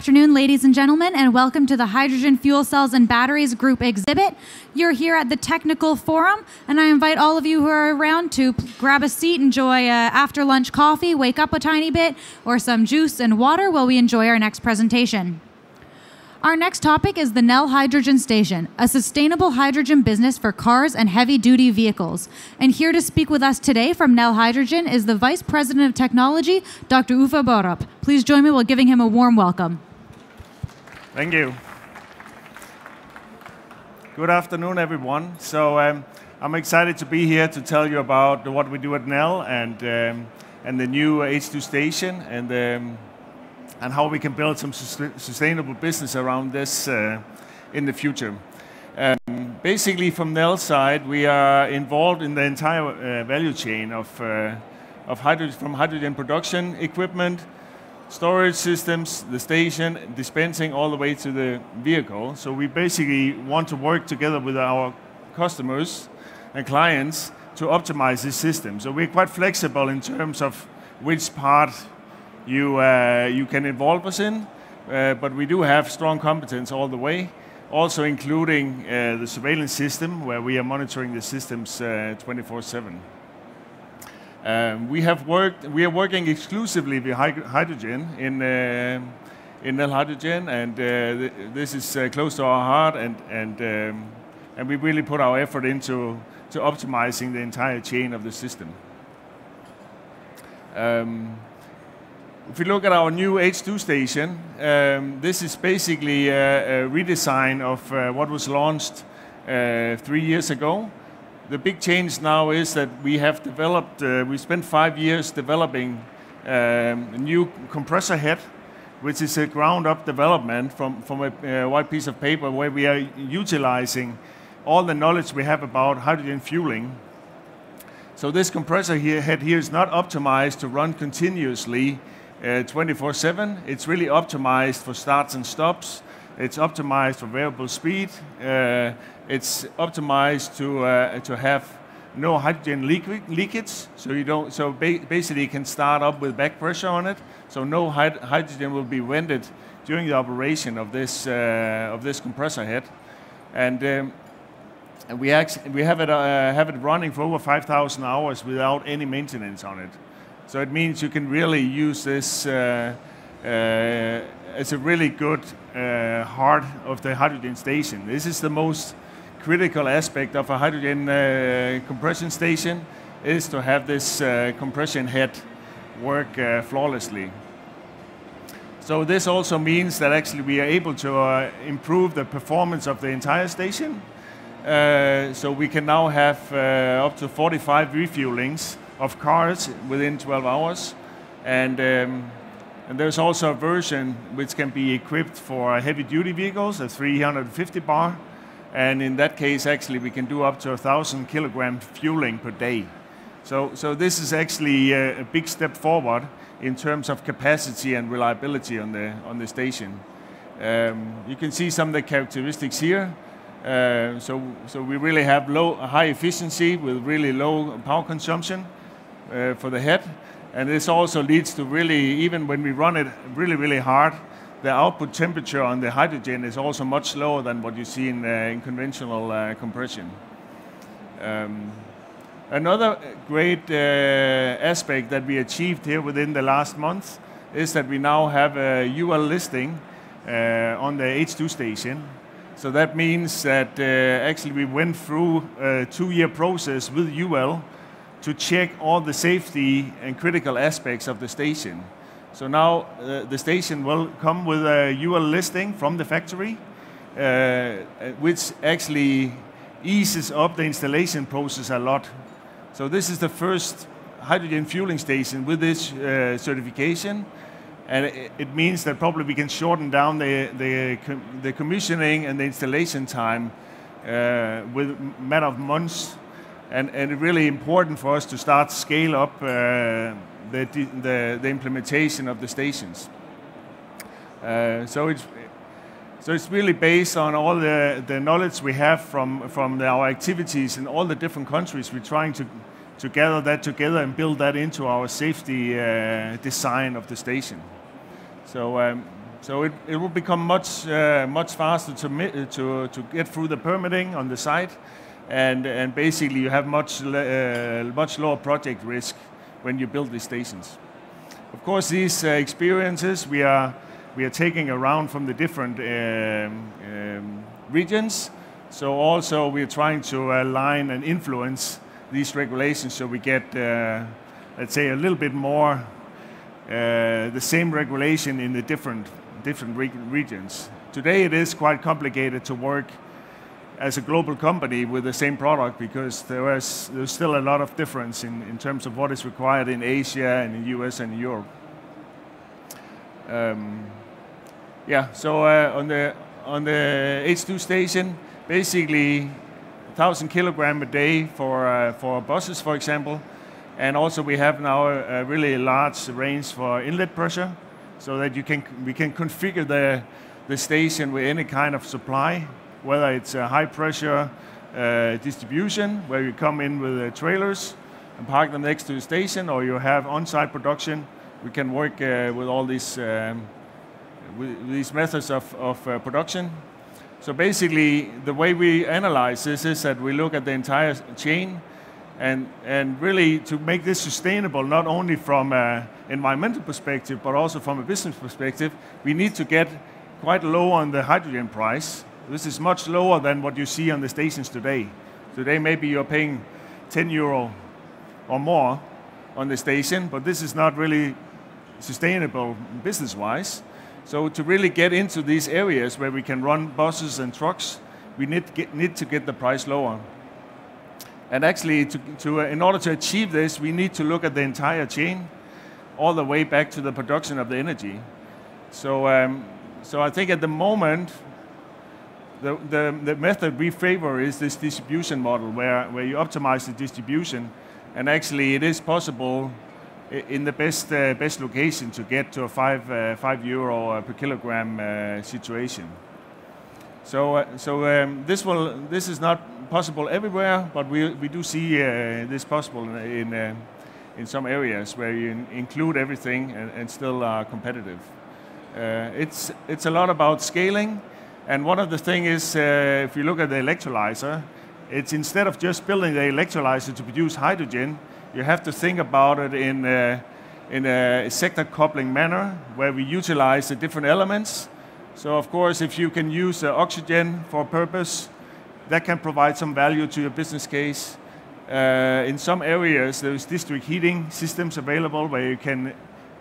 afternoon, ladies and gentlemen, and welcome to the Hydrogen Fuel Cells and Batteries Group exhibit. You're here at the Technical Forum, and I invite all of you who are around to grab a seat, enjoy a after lunch coffee, wake up a tiny bit, or some juice and water while we enjoy our next presentation. Our next topic is the Nel Hydrogen Station, a sustainable hydrogen business for cars and heavy duty vehicles. And here to speak with us today from Nel Hydrogen is the Vice President of Technology, Dr. Uffe Borup. Please join me while giving him a warm welcome. Thank you. Good afternoon, everyone. So um, I'm excited to be here to tell you about what we do at Nel and um, and the new H2 station and um, and how we can build some sustainable business around this uh, in the future. Um, basically, from Nel's side, we are involved in the entire uh, value chain of, uh, of hydrogen, from hydrogen production equipment, storage systems, the station, dispensing, all the way to the vehicle. So we basically want to work together with our customers and clients to optimize this system. So we're quite flexible in terms of which part you, uh, you can involve us in, uh, but we do have strong competence all the way, also including uh, the surveillance system where we are monitoring the systems 24/7. Um, we have worked. We are working exclusively with hydrogen in in Nel Hydrogen, and th this is close to our heart, and and um, and we really put our effort into to optimizing the entire chain of the system. Um, if you look at our new H2 station, um, this is basically a, a redesign of uh, what was launched uh, three years ago. The big change now is that we have developed, uh, we spent five years developing um, a new compressor head, which is a ground up development from, from a white piece of paper where we are utilizing all the knowledge we have about hydrogen fueling. So this compressor here, head here is not optimized to run continuously 24/7. Uh, it's really optimized for starts and stops. It's optimized for variable speed. Uh, it's optimized to uh, to have no hydrogen leak- leakage, so you don't. So ba- basically, you can start up with back pressure on it. So no hyd- hydrogen will be vented during the operation of this of this compressor head, and. Um, and we, we have, it, uh, have it running for over 5,000 hours without any maintenance on it. So it means you can really use this uh, uh, as a really good uh, heart of the hydrogen station. This is the most critical aspect of a hydrogen uh, compression station is to have this uh, compression head work uh, flawlessly. So this also means that actually we are able to improve the performance of the entire station. so we can now have up to 45 refuelings of cars within 12 hours. And, um, and there's also a version which can be equipped for heavy duty vehicles, a 350 bar. And in that case, actually, we can do up to 1,000 kilogram fueling per day. So, so this is actually a, a, big step forward in terms of capacity and reliability on the, on the station. Um, you can see some of the characteristics here. Uh, so, so we really have low, high efficiency with really low power consumption uh, for the head. And this also leads to really, even when we run it really, really hard, the output temperature on the hydrogen is also much lower than what you see in, uh, in conventional uh, compression. Um, another great uh, aspect that we achieved here within the last month is that we now have a UL listing uh, on the H2 station. So that means that uh, actually we went through a two-year process with UL to check all the safety and critical aspects of the station. So now uh, the station will come with a UL listing from the factory, uh, which actually eases up the installation process a lot. So this is the first hydrogen fueling station with this uh, certification, and it, it, means that probably we can shorten down the, the, the commissioning and the installation time uh, with a matter of months and, and really important for us to start scale up uh, the, the, the, implementation of the stations. Uh, so it's so it's really based on all the, the knowledge we have from, from the, our activities in all the different countries. We're trying to, to gather that together and build that into our safety uh, design of the station. So um, So it, it will become much, uh, much faster to, to, to get through the permitting on the site. And, and basically you have much, uh, much lower project risk when you build these stations. Of course, these uh, experiences we are, we are taking around from the different um, um, regions. So also we are trying to align and influence these regulations so we get, uh, let's say, a little bit more uh, the same regulation in the different, different re regions. Today it is quite complicated to work as a global company with the same product because there is, there's still a lot of difference in, in terms of what is required in Asia and in US and Europe. Um, yeah, so uh, on the on the H2 station, basically 1,000 kilogram a day for uh, for buses, for example, and also we have now a, a really large range for inlet pressure, so that you can we can configure the the station with any kind of supply whether it's a high pressure uh, distribution where you come in with uh, trailers and park them next to the station, or you have on-site production. We can work uh, with all these um, with these methods of, of uh, production. So basically, the way we analyze this is that we look at the entire chain, and and really to make this sustainable, not only from an environmental perspective, but also from a business perspective, we need to get quite low on the hydrogen price this is much lower than what you see on the stations today. Today, maybe you're paying 10 euro or more on the station, but this is not really sustainable business wise. So, to really get into these areas where we can run buses and trucks, we need get, need to get the price lower. And actually, to, to, uh, in order to achieve this, we need to look at the entire chain, all the way back to the production of the energy. So, um, so I think at the moment, the, the, the method we favor is this distribution model where, where you optimize the distribution and actually it is possible in the best, uh, best location to get to a five, uh, five euro uh, per kilogram uh, situation. So, uh, so um, this, will, this is not possible everywhere, but we, we do see uh, this possible in, in, some areas where you include everything and, and still are competitive. it's, it's a lot about scaling and one of the things is, uh, if you look at the electrolyzer, it's instead of just building the electrolyzer to produce hydrogen, you have to think about it in a, in a sector coupling manner where we utilize the different elements. So of course, if you can use uh, oxygen for a purpose, that can provide some value to your business case. Uh, in some areas, there's district heating systems available where you can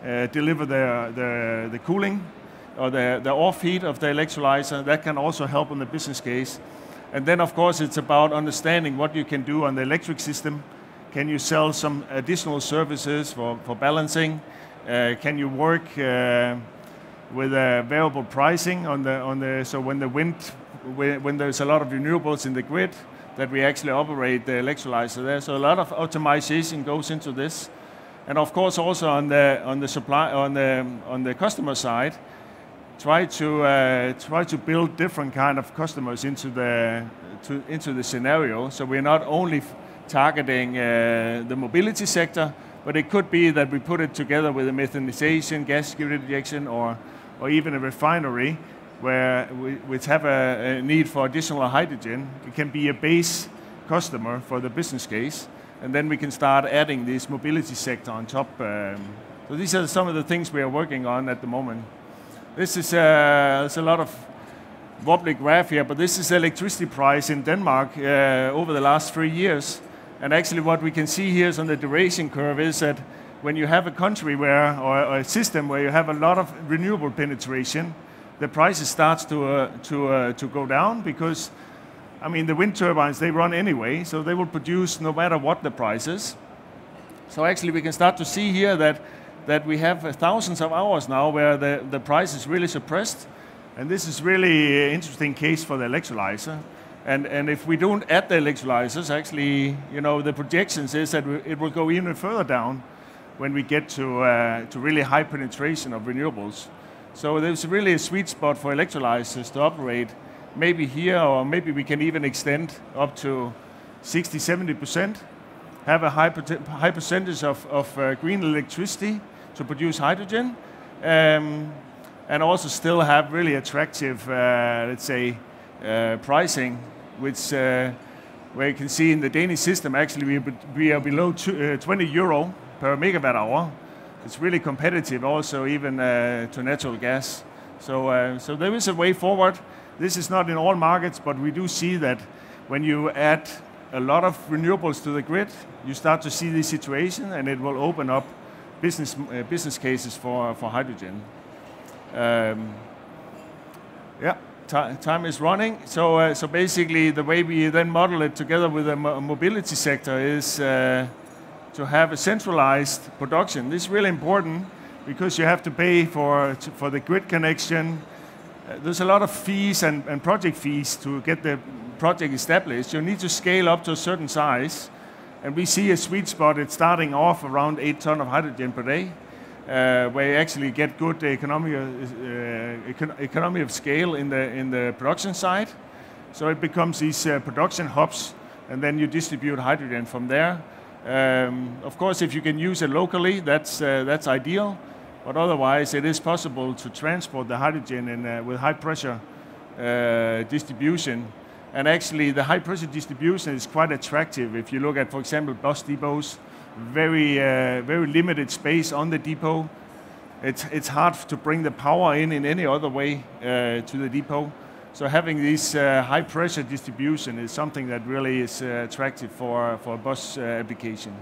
uh, deliver the, the, the cooling or the, the off heat of the electrolyzer. That can also help on the business case. And then, of course, it's about understanding what you can do on the electric system. Can you sell some additional services for, for balancing? Uh, can you work uh, with variable pricing on the, on the, so when the wind, when, when there's a lot of renewables in the grid, that we actually operate the electrolyzer there. So a lot of optimization goes into this. And of course, also on the, on the supply, on the, on the customer side, try to uh, try to build different kind of customers into the to, into the scenario. So we're not only targeting uh, the mobility sector, but it could be that we put it together with a methanization, gas injection, or or even a refinery where we, which have a, a, need for additional hydrogen. It can be a base customer for the business case, and then we can start adding this mobility sector on top. Um, so these are some of the things we are working on at the moment. This is uh, there's a lot of wobbly graph here, but this is electricity price in Denmark uh, over the last three years. And actually, what we can see here is on the duration curve is that when you have a country where, or, or a system where you have a lot of renewable penetration, the prices starts to uh, to uh, to go down because, I mean, the wind turbines they run anyway, so they will produce no matter what the price is. So actually, we can start to see here that that we have thousands of hours now where the, the price is really suppressed. And this is really an interesting case for the electrolyzer. And, and if we don't add the electrolyzers, actually, you know, the projections is that it will go even further down when we get to, uh, to really high penetration of renewables. So there's really a sweet spot for electrolyzers to operate maybe here, or maybe we can even extend up to 60, 70%, have a high, high percentage of, of uh, green electricity, to produce hydrogen. Um, and also still have really attractive, uh, let's say, uh, pricing, which uh, where you can see in the Danish system, actually we, we are below two, uh, 20 euro per megawatt hour. It's really competitive also even uh, to natural gas. So, so there is a way forward. This is not in all markets, but we do see that when you add a lot of renewables to the grid, you start to see this situation and it will open up business, uh, business cases for, for hydrogen. Um, yeah, time is running. So, uh, so basically, the way we then model it together with the mo mobility sector is uh, to have a centralized production. This is really important because you have to pay for, for the grid connection. Uh, there's a lot of fees and, and project fees to get the project established. You need to scale up to a certain size. And we see a sweet spot, it's starting off around 8 ton of hydrogen per day uh, where you actually get good economy, uh, econ economy of scale in the, in the production side. So it becomes these uh, production hubs, and then you distribute hydrogen from there. Um, of course, if you can use it locally, that's, uh, that's ideal. But otherwise, it is possible to transport the hydrogen in, uh, with high pressure uh, distribution. And actually, the high pressure distribution is quite attractive. If you look at, for example, bus depots, very, uh, very limited space on the depot. It's, it's hard to bring the power in in any other way uh, to the depot. So having this uh, high pressure distribution is something that really is uh, attractive for, for a bus application.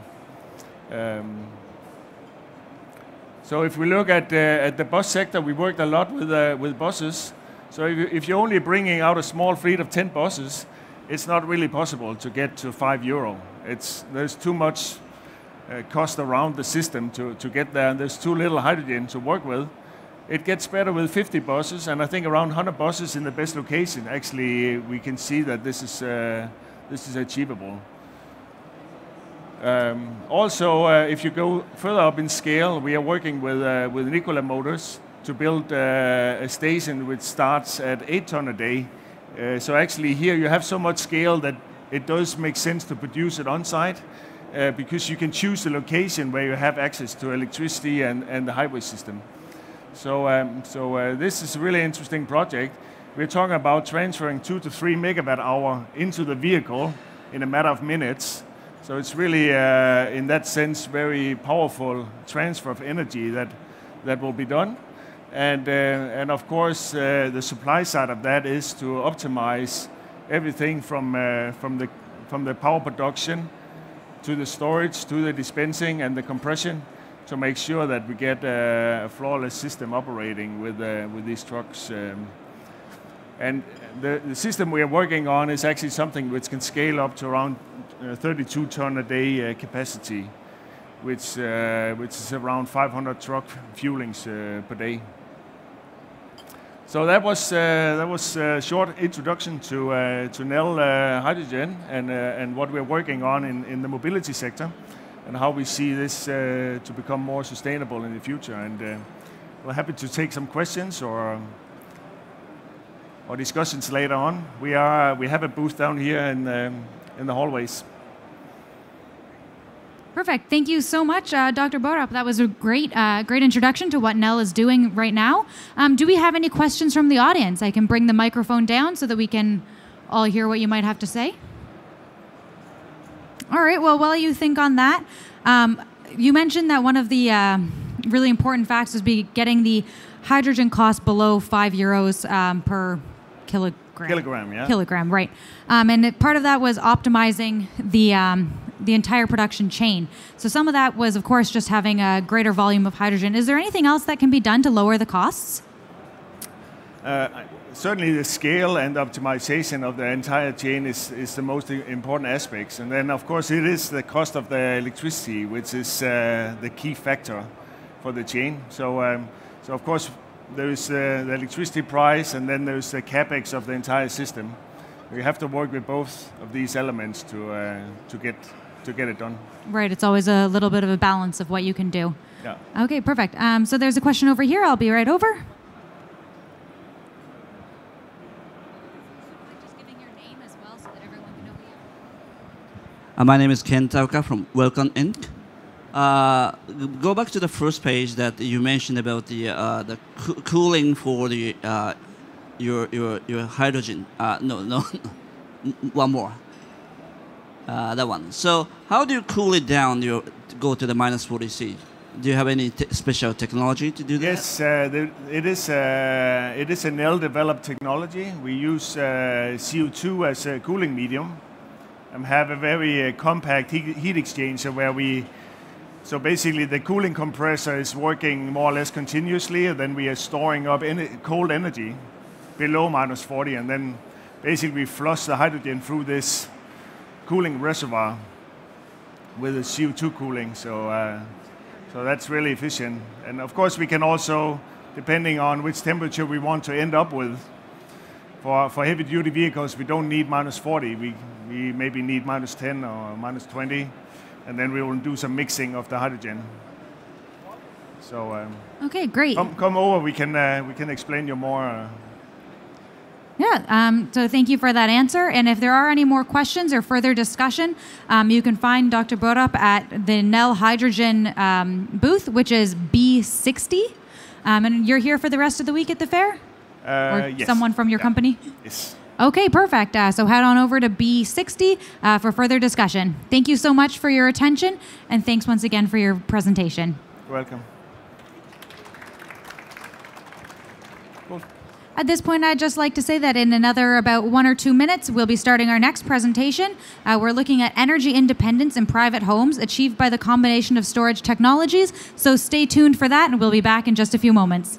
Um, so if we look at, uh, at the bus sector, we worked a lot with, with buses. So if, you, if you're only bringing out a small fleet of 10 buses, it's not really possible to get to 5 euro. It's, there's too much uh, cost around the system to, to get there, and there's too little hydrogen to work with. It gets better with 50 buses, and I think around 100 buses in the best location. Actually, we can see that this is uh, this is achievable. Um, also, uh, if you go further up in scale, we are working with uh, with Nikola Motors to build uh, a station which starts at 8 ton a day. Uh, so actually, here you have so much scale that it does make sense to produce it on site uh, because you can choose the location where you have access to electricity and, and the highway system. So, um, so uh, this is a really interesting project. We're talking about transferring two to three megawatt hour into the vehicle in a matter of minutes. So it's really, uh, in that sense, very powerful transfer of energy that, that will be done. And, uh, and of course, uh, the supply side of that is to optimize everything from, uh, from, the, from the power production to the storage, to the dispensing and the compression to make sure that we get a flawless system operating with, uh, with these trucks. Um, and the, the, system we are working on is actually something which can scale up to around uh, 32 ton a day uh, capacity, which, uh, which is around 500 truck fuelings uh, per day. So that was uh, that was a short introduction to uh, to Nel uh, hydrogen and uh, and what we're working on in, in the mobility sector, and how we see this uh, to become more sustainable in the future. And uh, we're happy to take some questions or or discussions later on. We are we have a booth down here in um, in the hallways. Perfect. Thank you so much, uh, Dr. Borup. That was a great, uh, great introduction to what Nel is doing right now. Um, do we have any questions from the audience? I can bring the microphone down so that we can all hear what you might have to say. All right. Well, while you think on that, um, you mentioned that one of the uh, really important facts was be getting the hydrogen cost below five euros um, per kilogram. Kilogram, yeah. Kilogram, right. Um, and it, part of that was optimizing the um, the entire production chain. So some of that was, of course, just having a greater volume of hydrogen. Is there anything else that can be done to lower the costs? Uh, certainly, the scale and optimization of the entire chain is, is the most important aspects. And then, of course, it is the cost of the electricity, which is uh, the key factor for the chain. So, um, so of course, there is uh, the electricity price, and then there's the capex of the entire system. We have to work with both of these elements to uh, to get to get it done. Right. It's always a little bit of a balance of what you can do. Yeah. Okay, perfect. Um, so there's a question over here. I'll be right over. Uh, my name is Ken Tauka from Welcome Inc. Uh, go back to the first page that you mentioned about the uh, the coo- cooling for the uh, your your your hydrogen. Uh, no, no, one more. Uh, that one. So how do you cool it down? You go to the minus 40 C. Do you have any special technology to do that? Yes, it is. It is a Nel-developed technology. We use uh, CO2 as a cooling medium, and have a very compact heat, heat exchanger where we. So basically, the cooling compressor is working more or less continuously, and then we are storing up en- cold energy below minus 40, and then basically we flush the hydrogen through this cooling reservoir with the CO2 cooling. So. Uh, so that's really efficient. And of course, we can also, depending on which temperature we want to end up with, for, for heavy duty vehicles, we don't need minus 40. We, we maybe need minus 10 or minus 20. And then we will do some mixing of the hydrogen. So um, Okay, great. come, come over, we can, uh, we can explain you more. Uh, Yeah, um, so thank you for that answer. And if there are any more questions or further discussion, um, you can find Dr. Borup at the Nel Hydrogen um, booth, which is B60. Um, and you're here for the rest of the week at the fair? uh, or yes. someone from your Yeah. company? Yes. Okay, perfect. Uh, so head on over to B60 uh, for further discussion. Thank you so much for your attention, and thanks once again for your presentation. You're welcome. Cool. At this point, I'd just like to say that in another about one or two minutes, we'll be starting our next presentation. Uh, we're looking at energy independence in private homes achieved by the combination of storage technologies. So stay tuned for that, and we'll be back in just a few moments.